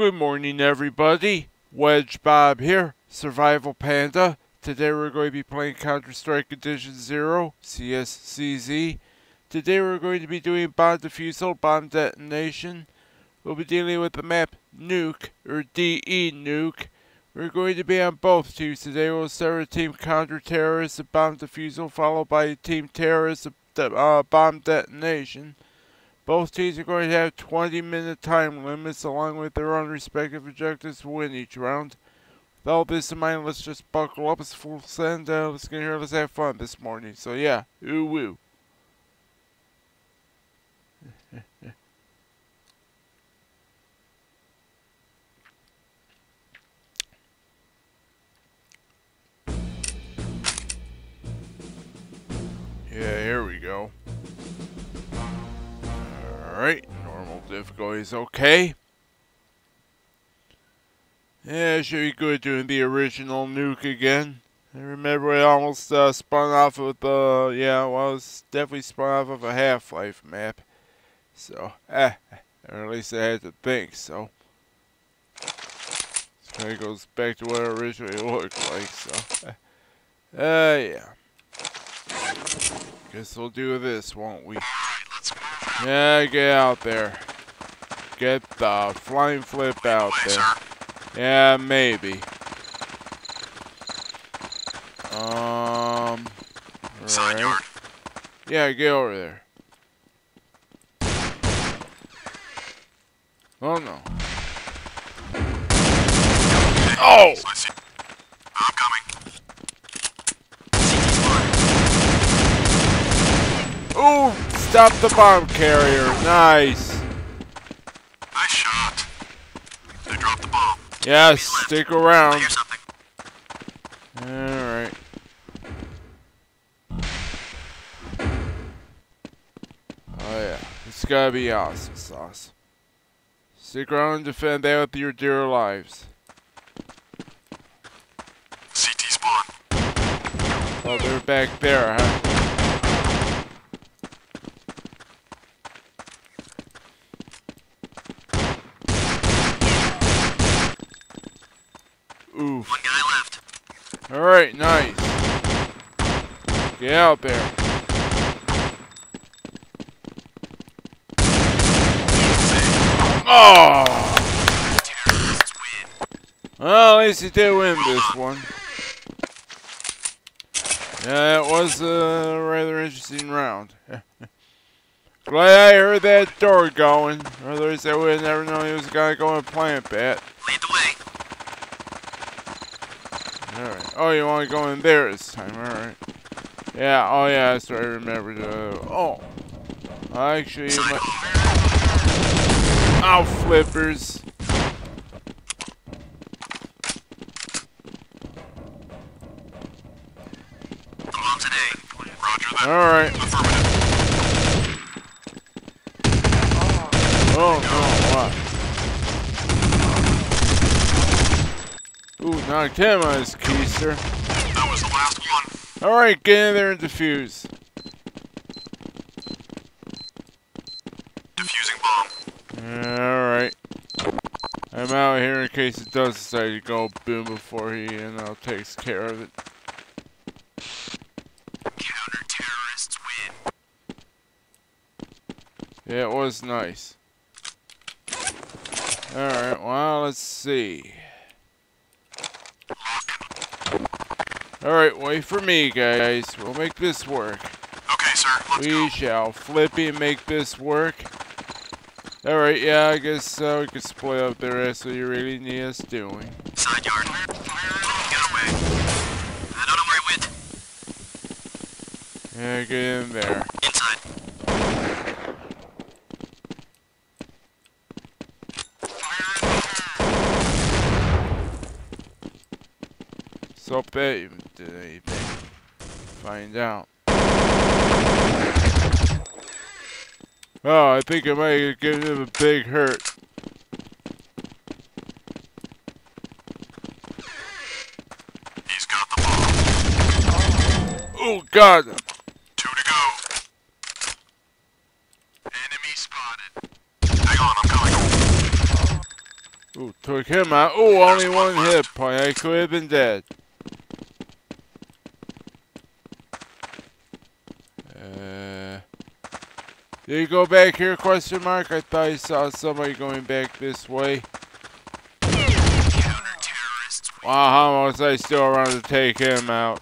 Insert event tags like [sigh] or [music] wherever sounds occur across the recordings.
Good morning, everybody. WedgeBob here, Survival Panda. Today we're going to be playing Counter-Strike Condition Zero, CSCZ. Today we're going to be doing bomb defusal, bomb detonation. We'll be dealing with the map Nuke, or DE Nuke. We're going to be on both teams today. We'll start with Team Counter-Terrorist, bomb defusal, followed by Team Terrorist, uh, bomb detonation. Both teams are going to have 20 minute time limits along with their own respective objectives to win each round. With all this in mind, let's just buckle up, it's full send, uh, let's get here, let's have fun this morning. So yeah, ooh woo. [laughs] yeah, here we go. Alright, normal difficulty is okay. Yeah, it should be good doing the original nuke again. I remember I almost uh, spun off with the, yeah, well, it's definitely spun off of a Half-Life map. So, eh, or at least I had to think, so. This kind of goes back to what it originally looked like, so. Eh. Uh, yeah. Guess we'll do this, won't we? Yeah, get out there. Get the flying flip out there. Yeah, maybe. Um. Right. Yeah, get over there. Oh no. Oh! I'm coming. Ooh! Stop the bomb carrier. Nice. Nice shot. They dropped the bomb. Yes, stick around. Alright. Oh yeah, it's gotta be awesome sauce. Stick around and defend that with your dear lives. CT spawn. Oh, they're back there, huh? Oof. One guy left. Alright, nice. Get out there. Oh! Well, at least he did win this one. Yeah, it was a rather interesting round. [laughs] Glad I heard that door going. Otherwise, I would have never known he was gonna go and plant that. Lead the way. Alright. Oh, you want to go in there this time. Alright. Yeah, oh yeah, that's what I remembered. Uh, oh. I actually, my, ow, flippers. I'm on today. Roger that. Alright. Affirmative. Oh no, what? Ooh, knocked him on his keister. That was the last one. Alright, get in there and defuse. Defusing bomb. Alright. I'm out here in case it does decide to go boom before he, you know, takes care of it. Counter terrorists win. Yeah, it was nice. Alright, well, let's see. Alright, wait for me, guys. We'll make this work. Okay, sir. Let's We go. shall flippy make this work. Alright, yeah, I guess uh, we can split up the rest of you really need us doing. Side yard. Get away. I don't know where it went. Yeah, get in there. Inside. So even did anything. Find out. Oh, I think I might have given him a big hurt. He's got the bomb. Oh, God! Two to go. Enemy spotted. Hang on, I'm coming. Ooh, took him out. Ooh, only one hit point. I could have been dead. Did you go back here? Question mark. I thought I saw somebody going back this way. Wow, how was I still around to take him out?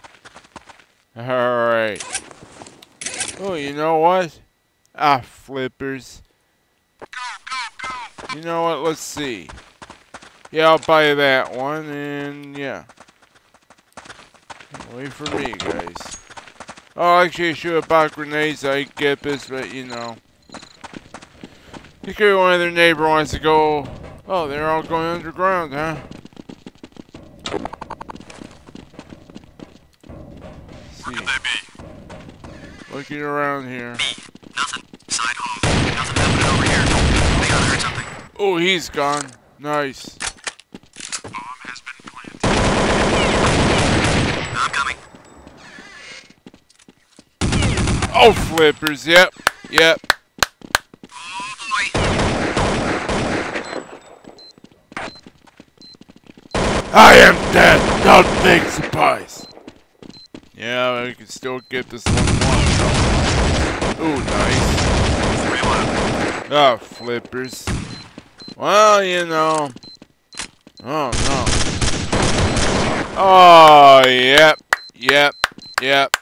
Alright. Oh, you know what? Ah, flippers. You know what? Let's see. Yeah, I'll buy that one, and yeah. Wait for me, guys. Oh, actually, have bought grenades. I get this, but you know. I think one of their neighbor wants to go. Oh, they're all going underground, huh? See, could they be? looking around here. Me. Nothing. Side hall. Nothing happening over here. They gotta hurt something. Oh, he's gone. Nice. Bomb has been planted. I'm coming. Oh, flippers. Yep. Yep. I am dead. Don't think surprise. Yeah, we can still get this one one. Ooh, nice. Oh. Flippers. Well, you know. Oh, no. Oh, yep. Yep. Yep.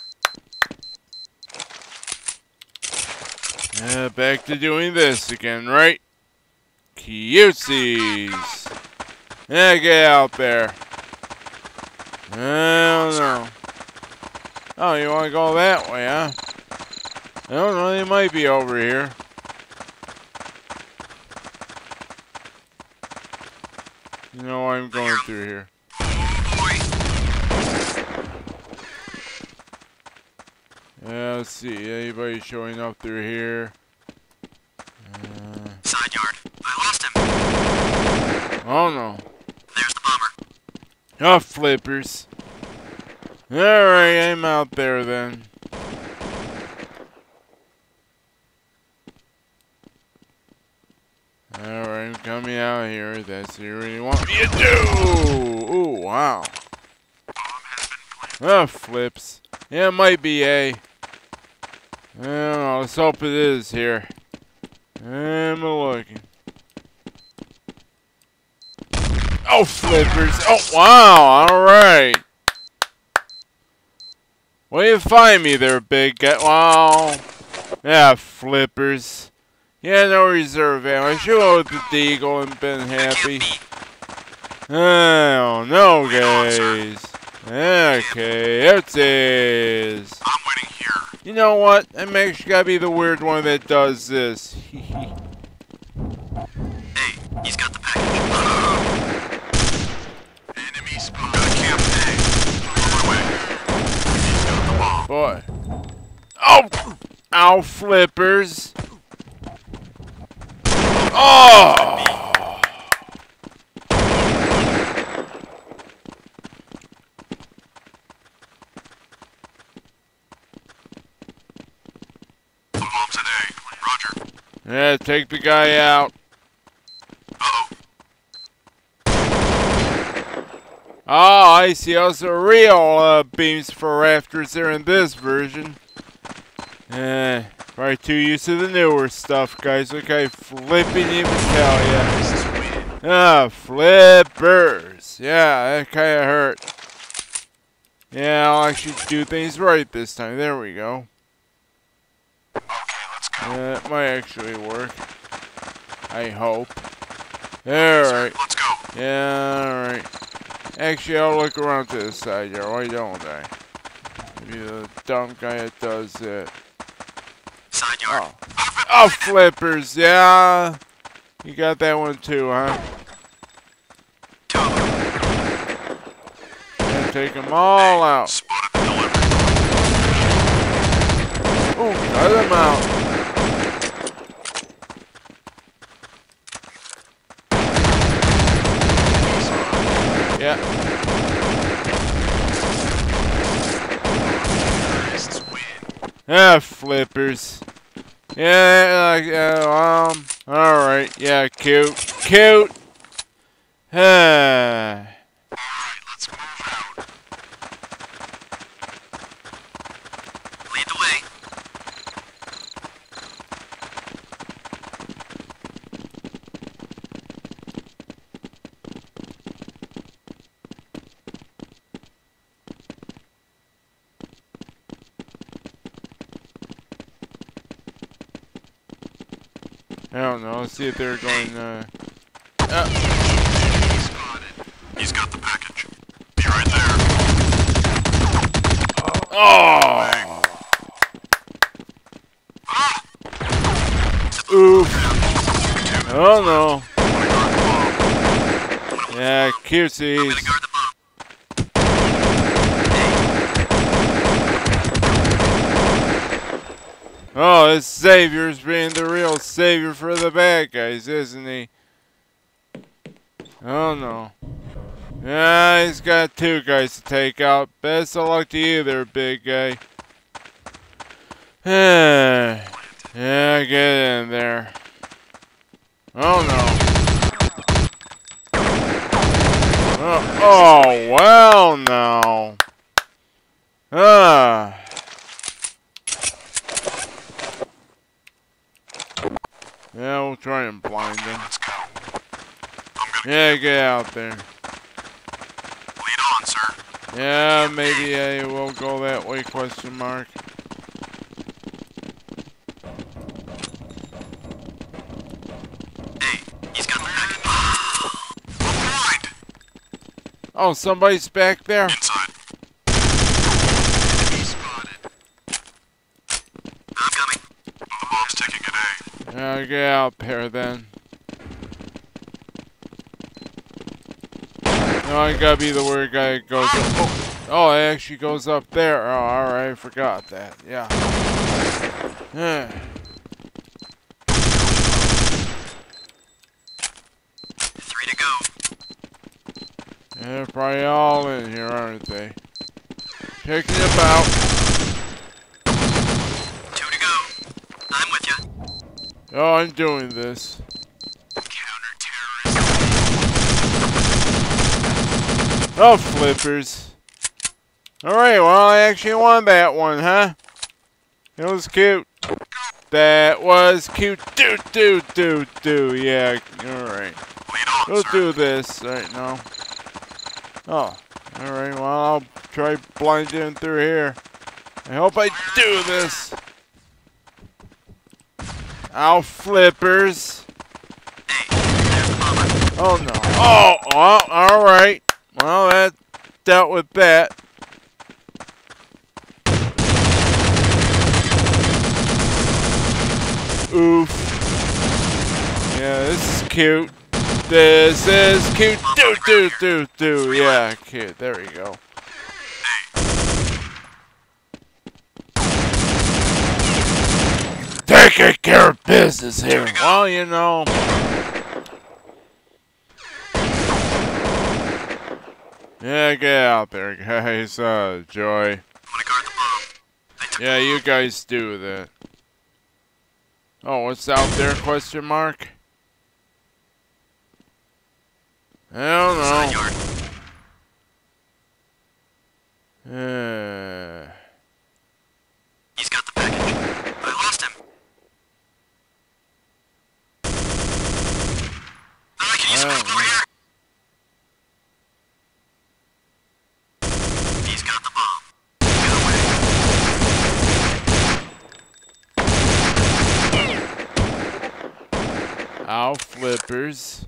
Yeah, back to doing this again, right? Cutesies. Yeah, get out there. I don't know. Oh, you want to go that way, huh? I don't know, they might be over here. You know I'm going through here. Oh boy. Yeah, let's see. Anybody showing up through here? Uh, Side yard. I lost him. oh no. There's the bomber. Oh, flippers. Alright, I'm out there then. Alright, I'm coming out here. That's what you really want me to do! Ooh, wow. Bomb has been planted. Oh, flips. Yeah, it might be A. I. Let's hope it is here. I'm looking. Oh, flippers. Oh, wow. All right. Way to find me there, big guy. Wow. Yeah, flippers. Yeah, no reserve ammo. I should have the Deagle and been happy. Oh, no, guys. Okay, it is. I'm waiting here. You know what? I'm actually gotta be the weird one that does this. [laughs] Hey, he's got the package. Enemy spawn. Got a camp. On my way. He's got the bomb. Boy. Oh! Ow, flippers. Oh! The bomb today. Roger. Yeah, take the guy out. Oh, I see. Also, real uh, beams for rafters there in this version. Eh, probably too used to the newer stuff, guys. Look, I flipping even tell ya. Ah, flippers. Yeah, that kind of hurt. Yeah, I'll actually do things right this time. There we go. Okay, Yeah, that might actually work. I hope. Alright. Let's go. Yeah, alright. Actually, I'll look around to the side here. Why don't I? Maybe the dumb guy that does it. Side yard. Oh. Oh, flippers. Yeah. You got that one too, huh? Two of them. Yeah, take them all out. Spotted the delivery. Ooh, cut them out. Ah, flippers. Yeah, uh, um, alright. Yeah, cute. Cute. Alright, let's move out. Lead the way. I don't know. Let's see if they're going, uh... Spotted. He's got the package. Be right there. Oh! Ah! Oof. Oh no. Yeah, Gonna QC's. guard the bomb. Oh, this Savior's being the real savior for the bad guys, isn't he? Oh no. Yeah, he's got two guys to take out. Best of luck to you there, big guy. [sighs] yeah, get in there. Oh no. Oh, oh well now. Ah. Yeah, we'll try and blind them. Let's go. I'm gonna Yeah, get out there. lead on, sir. Yeah, maybe I will go that way, question mark. Hey, he's got the package. Blind. Oh, somebody's back there? Inside. Enemy spotted. I'm coming. The bomb's taking an Yeah, get out there then. No, I gotta be the weird guy that goes up. Oh, it actually goes up there. Oh, alright, I forgot that. Yeah. Yeah. Three to go. They're probably all in here, aren't they? Checking about. Two to go. I'm with you. Oh, I'm doing this. Oh, flippers. Alright, well, I actually won that one, huh? It was cute. That was cute. Do, do, do, do. Yeah, alright. We'll do this right now. Oh, alright, well, I'll try blinding through here. I hope I do this. Ow, flippers. Oh no. Oh, well, alright. Well, that dealt with that. Oof. Yeah, this is cute. This is cute. Do, do, do, do. Yeah, cute. There we go. Taking care of business here. Well, you know. Yeah, get out there, guys. [laughs] Uh, Joy. I'm gonna guard the bomb. They took Yeah, you guys do that. Oh, what's out there? Question mark. I don't know. yard. Uh, He's got the package. I lost him. Him don't over here. He's got the bomb. Get away. ow, flippers.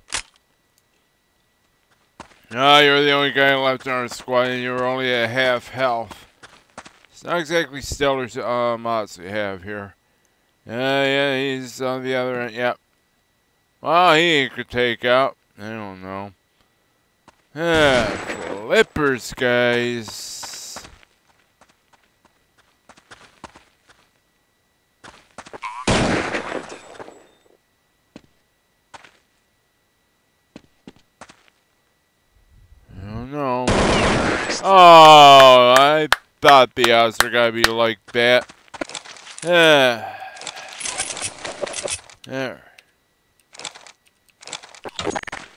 Ah, you're the only guy left in our squad, and you're only at half health. It's not exactly stellar uh, mods we have here. Yeah, yeah, he's on the other end. Yep. Well, he could take out. I don't know. Ah, flippers, guys. I don't know. Oh, I thought the odds were gonna be like that. Yeah. There.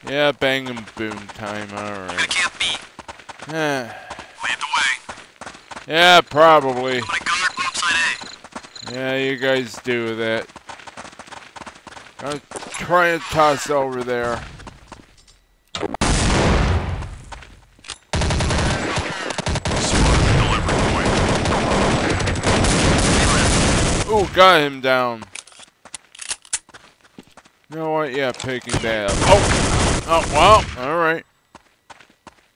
Yeah, bang and boom time, alright. camp B. yeah, Lead the way. probably. I'm gonna guard bombsite A. Yeah, you guys do that. I'm trying to toss over there. Spotted delivery point. Ooh, got him down. You know what? Yeah, picking that up. Oh! Oh, well, alright.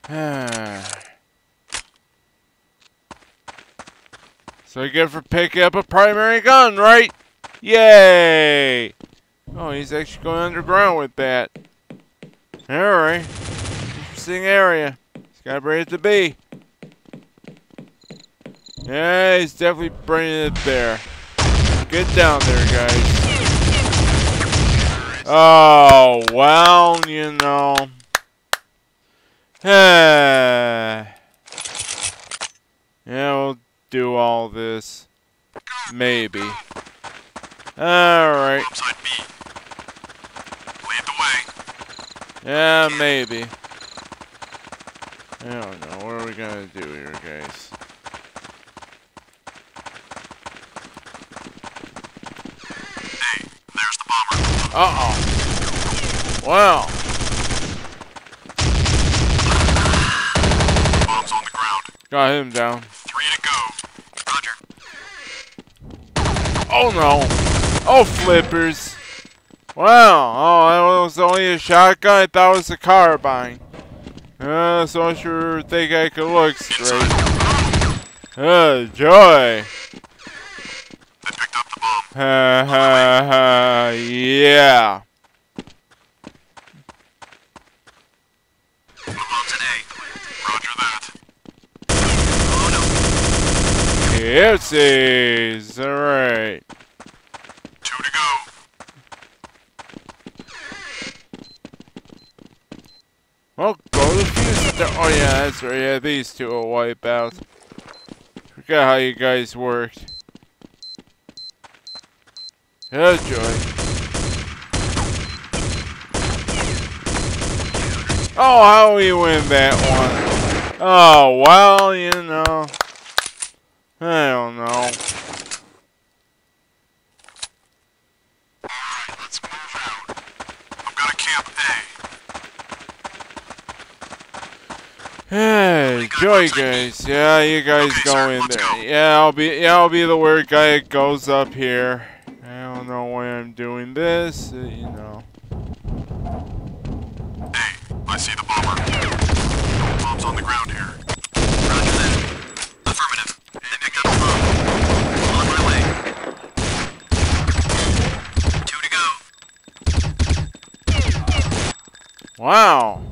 [sighs] so I get for picking up a primary gun, right? Yay! Oh, he's actually going underground with that. Alright. Interesting area. He's got to bring it to be. Yeah, he's definitely bringing it there. Get down there, guys. [laughs] Oh, well, you know. [sighs] yeah, we'll do all this. Maybe. Alright. Yeah, maybe. I don't know. What are we gonna do here, guys? Hey, there's the bomber. Uh-oh. Well. Bombs on the ground. Got him down. Three to go. Roger. Oh no! Oh flippers! Wow! Oh, that was only a shotgun. I thought it was a carbine. Uh, so I sure think I could look straight. Uh, joy! [laughs] Yeah! Oopsies! Alright. Two to go. Well, go to. Oh yeah, that's right. Yeah, these two will wipe out. Forgot how you guys worked. Oh joy. Oh, how we win that one? Oh, well, you know. I don't know. Let's move out. I've got a camp A. Hey, joy guys. Yeah, you guys Okay, go sir, in there. go. Yeah, I'll be yeah, I'll be the weird guy that goes up here. Don't know why I'm doing this, uh, you know. Hey, I see the bomber. Bombs on the ground here. Roger that. Affirmative. They picked up the bomb. On my way. Two to go. Wow.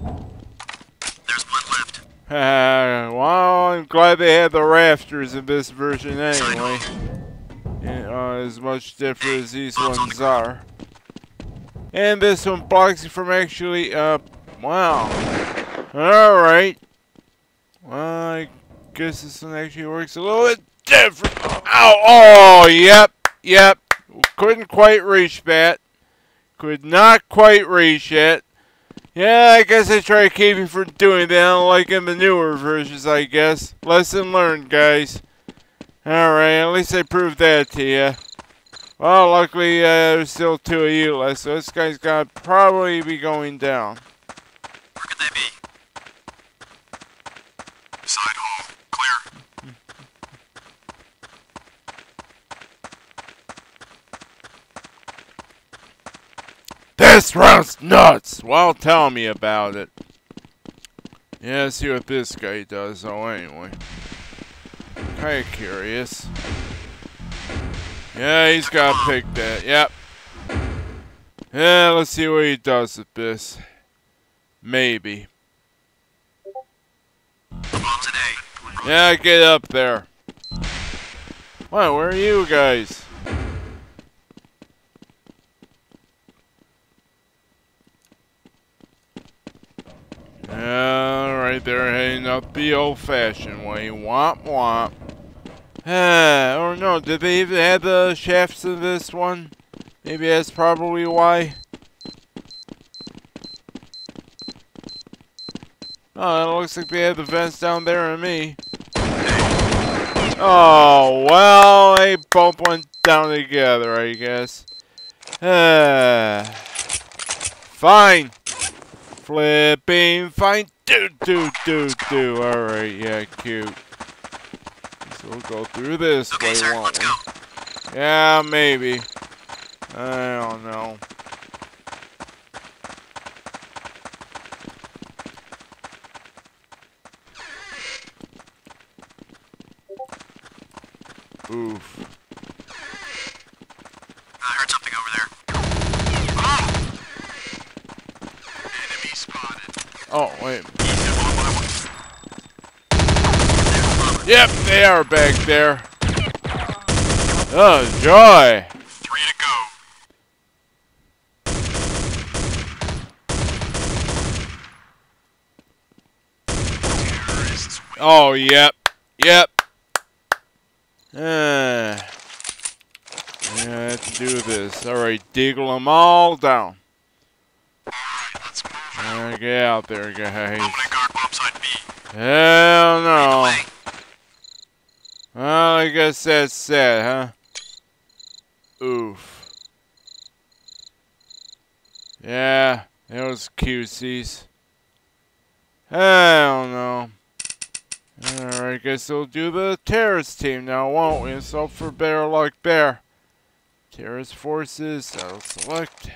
There's one left. [laughs] Well, I'm glad they had the rafters in this version anyway. Uh, as much different as these ones are. And this one blocks you from actually, uh, wow. Alright. Well, I guess this one actually works a little bit different. Ow! Oh, yep, yep. Couldn't quite reach that. Could not quite reach it. Yeah, I guess I try to keep you from doing that, unlike in the newer versions, I guess. Lesson learned, guys. Alright, at least I proved that to you. Well, luckily, uh, there's still two of you left, so this guy's gotta probably be going down. Where could they be? Side hall. Clear. This round's nuts! Well, tell me about it. Yeah, see what this guy does, though, anyway. Kinda curious. Yeah, he's gotta pick that. Yep. Yeah, let's see what he does with this. Maybe. At. Yeah, get up there. What, where are you guys? Alright, they're heading up the old-fashioned way. Womp womp. Ah, [sighs] or no, did they even have the shafts in this one? Maybe that's probably why. Oh, it looks like they had the vents down there and me. Oh, well, they both went down together, I guess. Uh, [sighs] fine. Flipping fine. Do, do, do, do. Alright, yeah, cute. We'll go through this Okay, way, sir, let's go. Yeah, maybe. I don't know. Oof. I heard something over there. Oh! Enemy spotted. Oh, wait. Easy on my way. Yep, they are back there. Oh, joy. Three to go. Oh, yep. Yep. Uh, yeah, I have to do this. Alright, diggle them all down. Alright, let's move. Alright, get out there, guys. Opening guard bomb site B. Hell no. Well, I guess that's sad, huh? Oof. Yeah, those QCs. Hell no. Alright, guess we'll do the terrorist team now, won't we? So for better luck there. Terrorist forces, I'll select.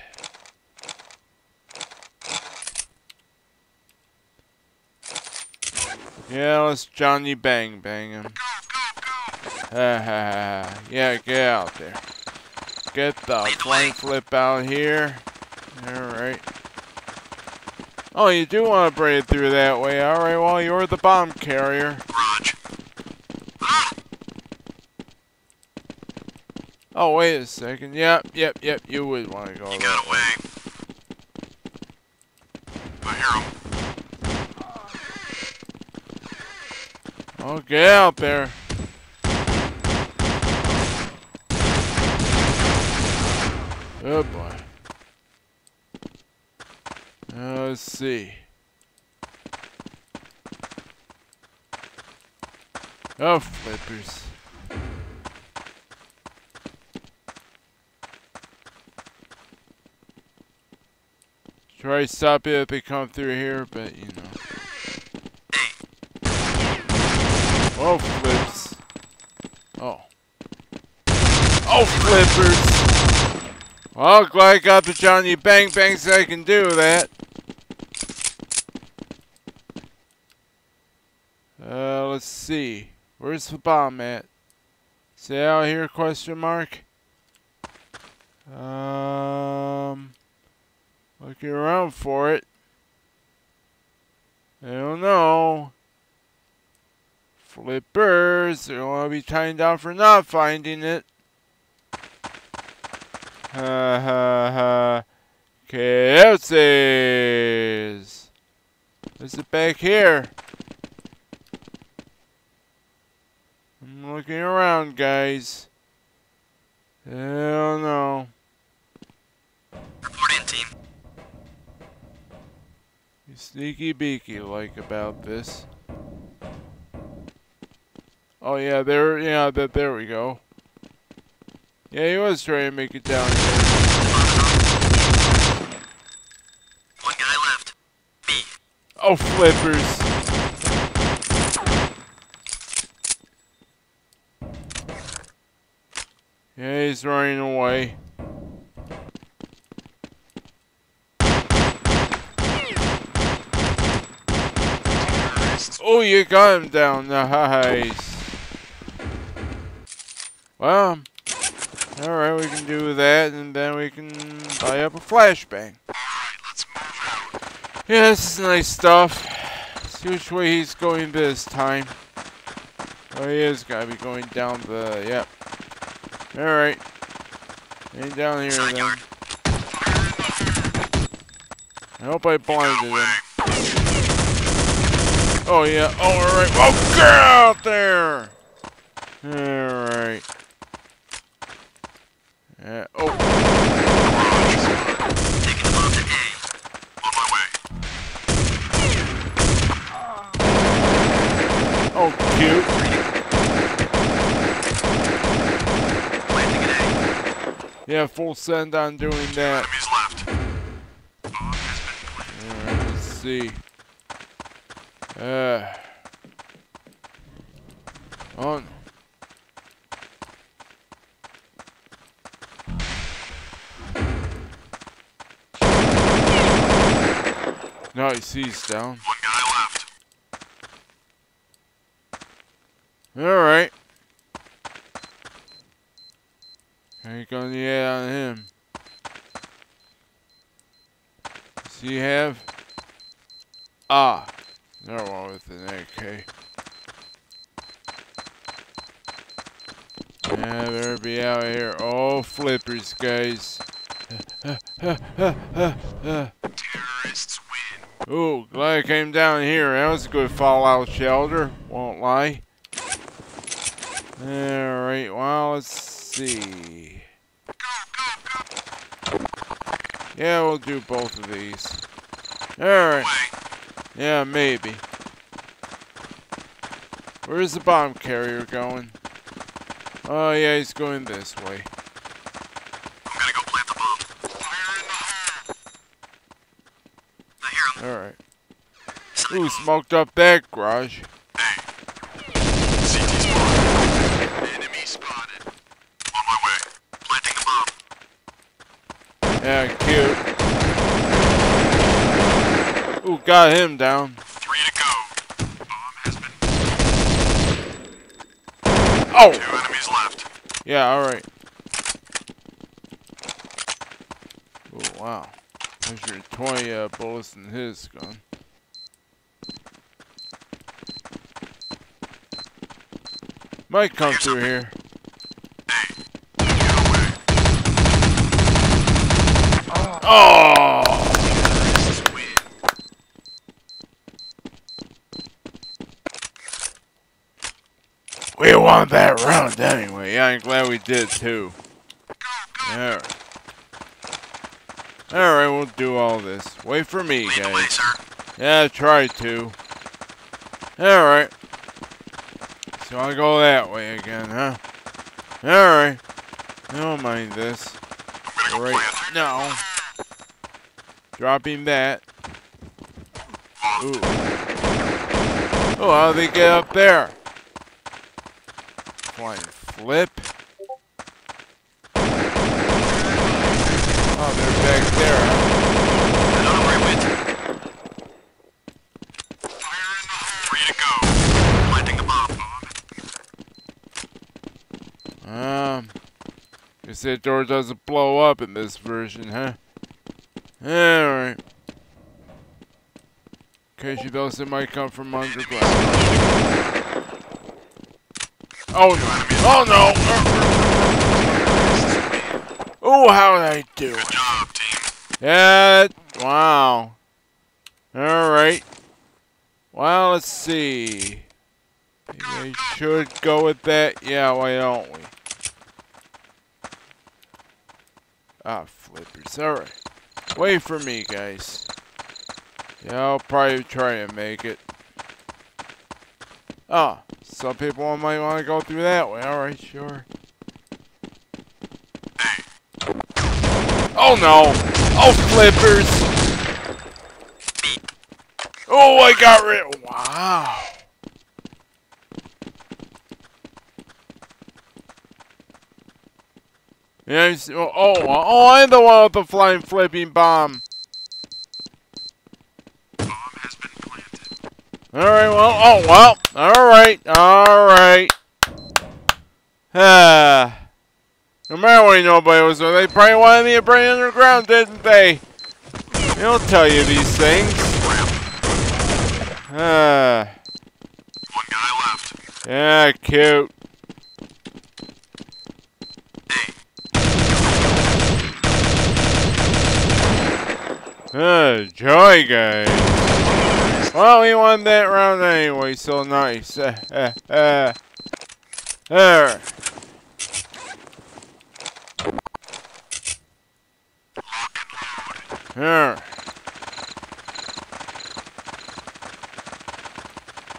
Yeah, let's Johnny Bang Bang him. Go, go, go. Ha ha ha. [laughs] Yeah, get out there. Get the flame flip out here. Alright. Oh, you do want to braid through that way. Alright, well, you're the bomb carrier. Ah! Oh, wait a second. Yep, yep, yep. You would want to go He got away. I hear him. Oh, get out there. Oh, boy. Uh, let's see. Oh, flippers. Try to stop it if they come through here, but you know. Oh, flips. Oh. Oh, flippers. Well, I got the Johnny Bang Bang so I can do that. Uh, let's see. Where's the bomb at? Is out here, question mark? Um, looking around for it. I don't know. Flippers, they don't want to be tying down for not finding it. Ha ha ha. Chaoses! Is it back here? I'm looking around, guys. Hell no. Report in, team. You sneaky beaky like about this. Oh yeah, there yeah, that there we go. Yeah, he was trying to make it down here. One guy left. B. Oh flippers. Yeah, he's running away. Oh, you got him down. Nice. Well, alright, we can do that, and then we can buy up a flashbang. Let's. Yeah, this is nice stuff. See which way he's going this time. Oh, he is gotta be going down the. Yep. Alright. Ain't down here then. I hope I blinded him. Oh, yeah. Oh, alright. Oh, get out there! Alright. Yeah. Oh, Taking the to A. On my way. Oh, cute. Yeah, full send on doing that. Alright, let's see. Uh. On. Nice, he's down. One guy left. Alright. Ain't gonna get on him. Does he have? Ah. No one with an AK. Yeah, better be out here. Oh, flippers, guys. [laughs] Ooh, glad I came down here. That was a good fallout shelter. Won't lie. Alright, well, let's see. Yeah, we'll do both of these. Alright. Yeah, maybe. Where's the bomb carrier going? Oh, yeah, he's going this way. Alright. Ooh, smoked up that garage. Yeah, cute. Ooh, got him down. Three to go. Bomb has been. Oh! Two enemies left. Yeah, alright. Oh, wow. There's your 20 uh, bullets in his gun. Might come through here. Oh! We won that round anyway. Yeah, I'm glad we did too. Alright. Alright, we'll do all this. Wait for me, Lead way, guys. sir. Yeah, try to. Alright. So I'll go that way again, huh? Alright. Don't mind this. I'm gonna go Right now. Dropping that. Ooh. Oh, how they get up there? Flying flip. Oh, they're back there, huh? I don't know where he went. Fire in the hole. Three to go. Planting the bomb. Um, guess that door doesn't blow up in this version, huh? Alright. In case you those that might come from underground. Oh no! Oh no! Oh, how did I do? Good job, team. Yeah, wow. Alright. Well, let's see. Maybe I should go with that. Yeah, why don't we? Ah, flippers. Alright. Wait for me, guys. Yeah, I'll probably try and make it. Ah, some people might want to go through that way. Alright, sure. Oh no! Oh, flippers! Oh, I got rid. Wow. Yeah, oh, oh, oh, I'm the one with the flying flipping bomb. Bomb has been planted. Alright, well, oh, well, alright, alright. Ah. [sighs] No matter what nobody was there, they probably wanted me to bring underground, didn't they? They don't tell you these things. Ah. [sighs] One guy left. Yeah, cute. Uh, joy, guys. Well, we won that round anyway, so nice. Uh, uh, uh. There. There.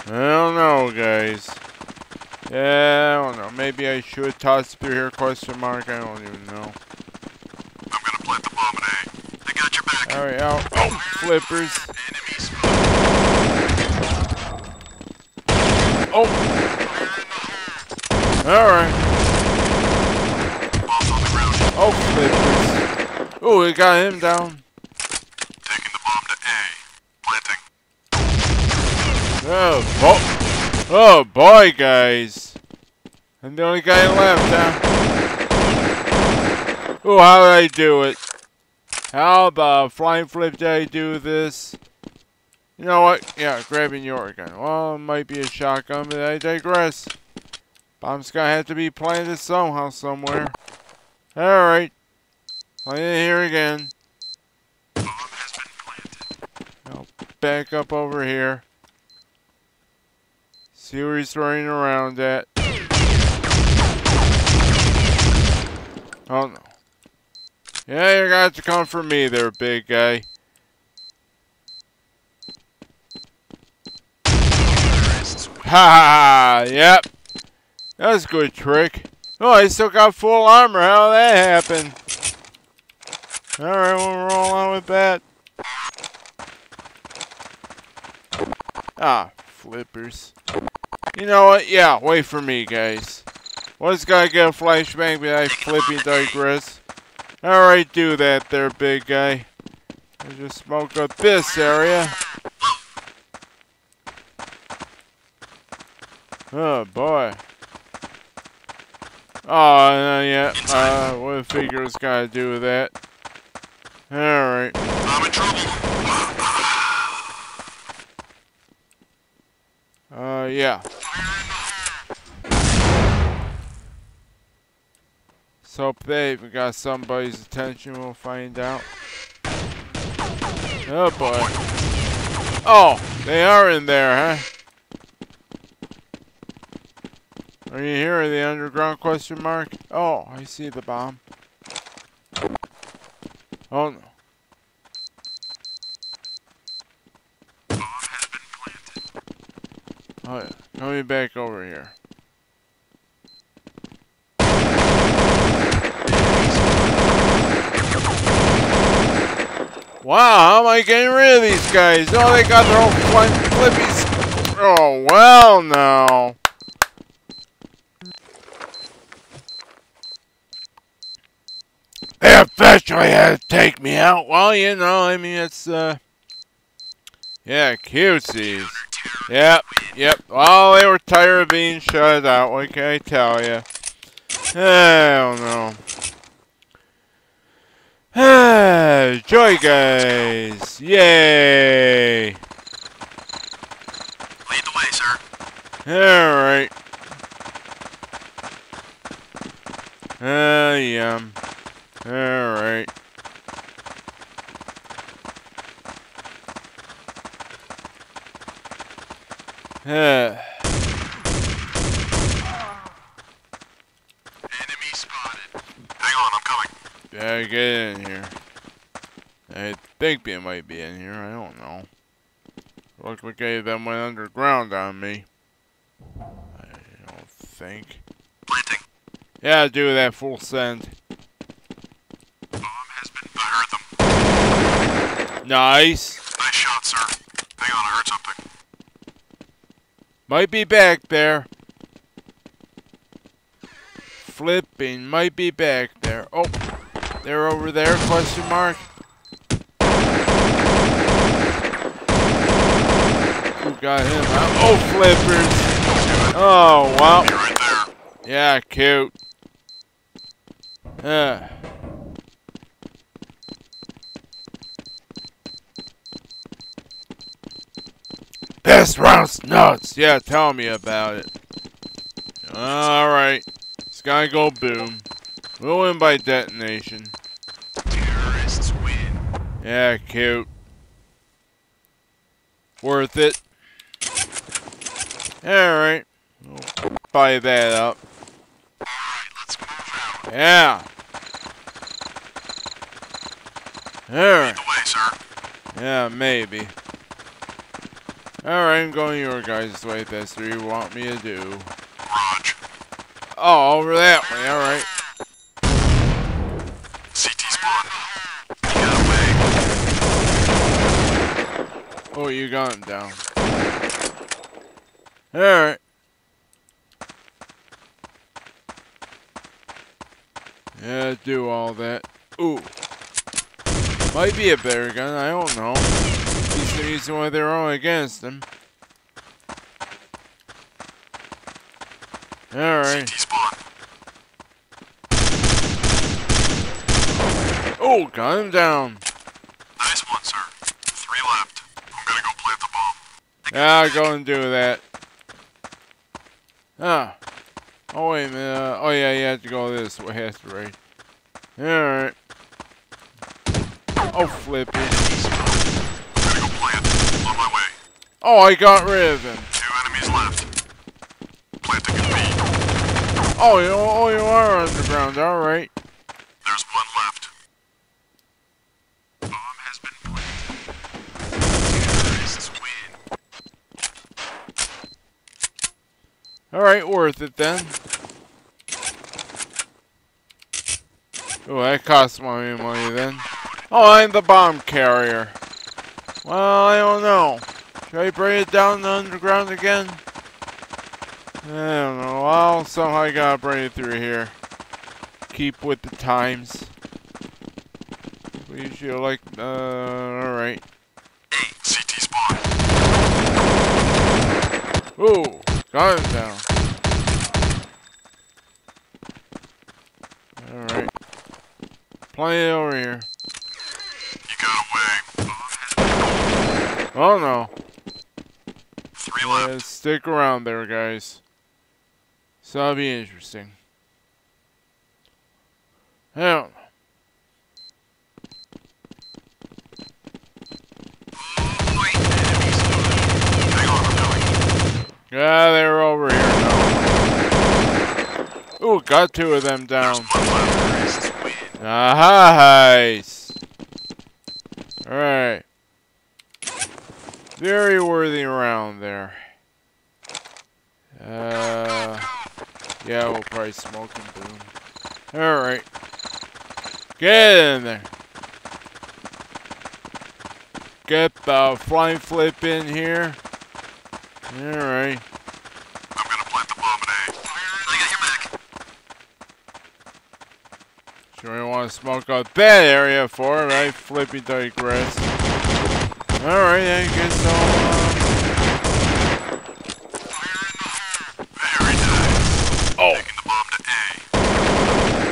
I don't know, guys. Yeah, I don't know. Maybe I should toss through here, question mark. I don't even know. I'm gonna plant the bomb in A. I got your back. Alright, out. Oh, flippers. Oh. Alright. Bomb's on the ground. Oh, flippers. Oh, we got him down. Taking the bomb to A. Planting. Oh, oh. Oh, boy, guys. I'm the only guy left, huh? Oh, how did I do it? How about flying flip I do this? You know what? Yeah, grabbing your gun. Well, it might be a shotgun, but I digress. Bomb's gonna have to be planted somehow, somewhere. Alright. Plant it here again. Planted. Back up over here. See where he's running around at. Oh no. Yeah, you're gonna come for me there, big guy. Ha! Yep. That was a good trick. Oh, I still got full armor. How that happen? Alright, we'll roll on with that. Ah, flippers. You know what? Yeah, wait for me, guys. What's gotta get a flashbang, but I flipping digress. Alright, do that there, big guy. I just smoke up this area. Oh, boy. Oh, yeah. Uh, what figures gotta do with that? Alright. I'm in trouble. Uh, yeah. So, they we got somebody's attention, we'll find out. Oh, boy. Oh, they are in there, huh? Are you here in the underground question mark? Oh, I see the bomb. Oh, no. Bomb. Oh, yeah. Coming back over here. Wow, how am I getting rid of these guys? Oh, they got their own flippies. Oh, well, now. They officially had to take me out. Well, you know, I mean, it's, uh... Yeah, cutesies. Yep, yep. Well, they were tired of being shut out. What can I tell you? Don't know. Joy, guys! Yay! Lead the way, sir. Alright. Uh, yeah. Alright. Uh, Enemy spotted. Hang on, I'm coming. gotta get in here. They might be in here. I don't know. Looks like any of them went underground on me. I don't think. Planting. Yeah, do that full send. Bomb has been. I heard them. Nice. Nice shot, sir. Hang on, I heard something. Might be back there. Flipping, might be back there. Oh, they're over there, question mark. Got him out? Oh, flippers. Oh, wow. You're right there. Yeah, cute. Yeah. This round's nuts. Yeah, tell me about it. Alright. It's gotta go boom. We'll win by detonation. Terrorists win. Yeah, cute. Worth it. Alright. Buy that up. Alright. Yeah. Alright. Yeah, maybe. Alright, I'm going your guys' way. That's what you want me to do. Raj. Oh, over that way. Alright. CT spawn. Get away. Oh, you got him down. Alright. Yeah, do all that. Ooh. Might be a better gun, I don't know. He's using one of their own against him. Alright. Oh, got him down. Nice one, sir. Three left. I'm gonna go plant the bomb. Yeah, go and do that. Ah. Oh, wait a minute. Oh, yeah, you have to go this way. to right. Alright. Oh, flip it. I'm gonna go plant. On my way. Oh, I got rid of him. Two enemies left. Planting in B. Oh, you, oh, you are underground. Alright. Alright, worth it then. Oh, that cost money money then. Oh, I'm the bomb carrier. Well, I don't know. Should I bring it down the underground again? I don't know. Well, somehow I gotta bring it through here. Keep with the times. We usually like, uh, alright. CT spawn. Ooh, got down. Alright. Plenty over here. You got away. Bomb has been Oh no. Three Yeah, left. stick around there, guys. So that'll be interesting. I don't know. Hang on, I'm coming. Yeah, they're over here now. Ooh, got two of them down. One left. Terrorists win. Nice. Alright. Very worthy round there. Uh, yeah, we'll probably smoke and boom. Alright. Get in there. Get the flying flip in here. Alright. I'm gonna plant the bomb in A. I got your back. Sure you want to smoke out that area for it, right? Flippy digress. Alright, I guess I'll, Very nice. Oh. Taking the bomb to A.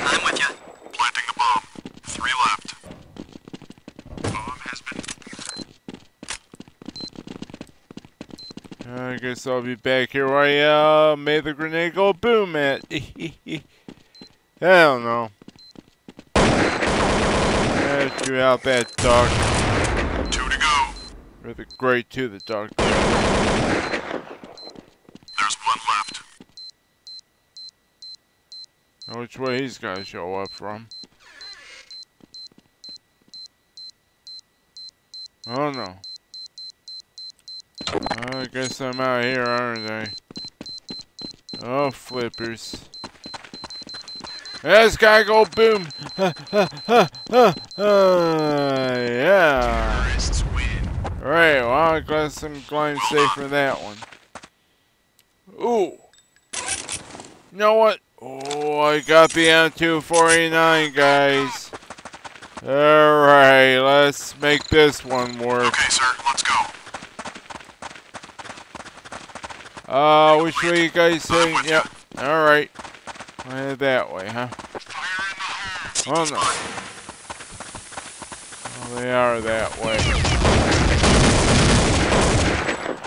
I'm with you. Planting the bomb. Three left. Bomb has been. I guess I'll be back here where I uh, made the grenade go boom at. I don't know. Shoot out that dog. Two to go. Or the great to the dog. There's one left. Which way he's gonna show up from. Oh no. I guess I'm out here, aren't I? Oh, flippers. This guy go boom! yeah. Terrorists win. Alright, well, I guess I'm going safe for that one. Ooh. You know what? Oh, I got the M249, guys. Alright, let's make this one work. Okay, sir. Let's go. Uh, which way you guys saying? Yep. Alright. Head that way, huh? Oh, no. Oh, they are that way.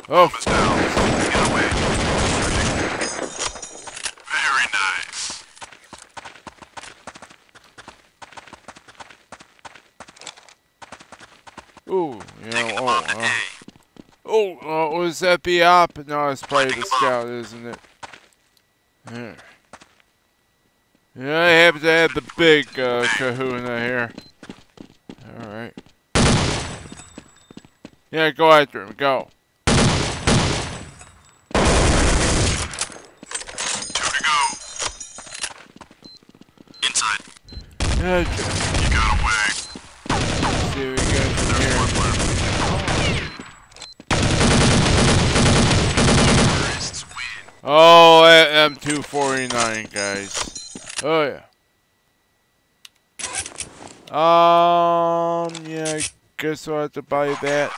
Oh, down. Very nice. ooh, you know, oh, uh, A. Oh, uh, was that the op? No, it's probably the scout, isn't it? Yeah. Yeah, I have to add the big uh, kahuna here. Alright. Yeah, go after him. Go. Oh, two to go. Okay. You got away. Let's see what we got here. Oh, M249, guys. Oh, yeah. Um, yeah, I guess I'll have to buy that.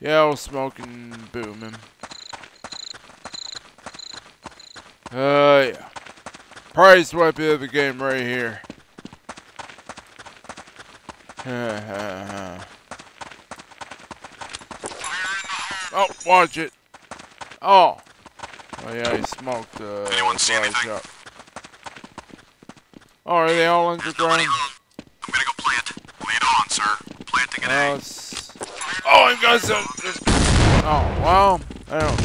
Yeah, I was smoking booming. Uh, yeah. Prize weapon of the game right here. [laughs] oh, watch it. Oh. Oh yeah, he smoked uh Anyone see anything? up. Oh, are they all underground? I'm gonna go plant. Lead on, sir. Planting an Uh, egg. oh, I got some. Oh, well, I don't.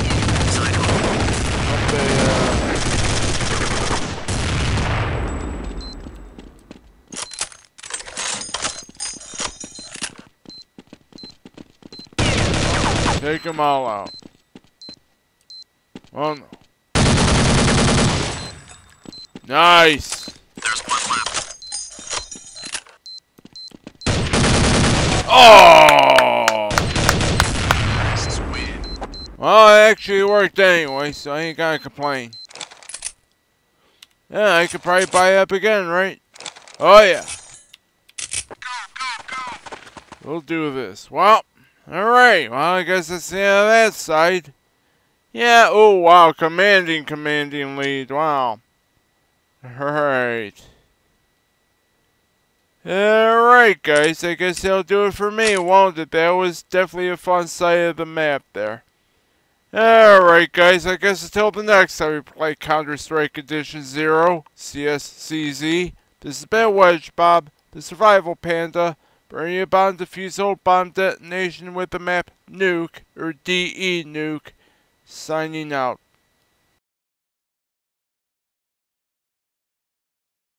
Side home. Hope they, uh, Take them all out. Oh no. Nice. There's one left. Oh! Well, it actually worked anyway, so I ain't gonna complain. Yeah, I could probably buy up again, right? Oh yeah, Go, go, go. we'll do this. Well, alright, well I guess that's the end of that side. Yeah, oh wow, commanding, commanding lead, wow. Alright. Alright guys, I guess that'll do it for me, won't it? That was definitely a fun side of the map there. Alright guys, I guess until the next time we play Counter-Strike Condition Zero, CSCZ, this has been WedgeBob, the Survival Panda, bringing you bomb defusal bomb detonation with the map Nuke, or DE Nuke, signing out.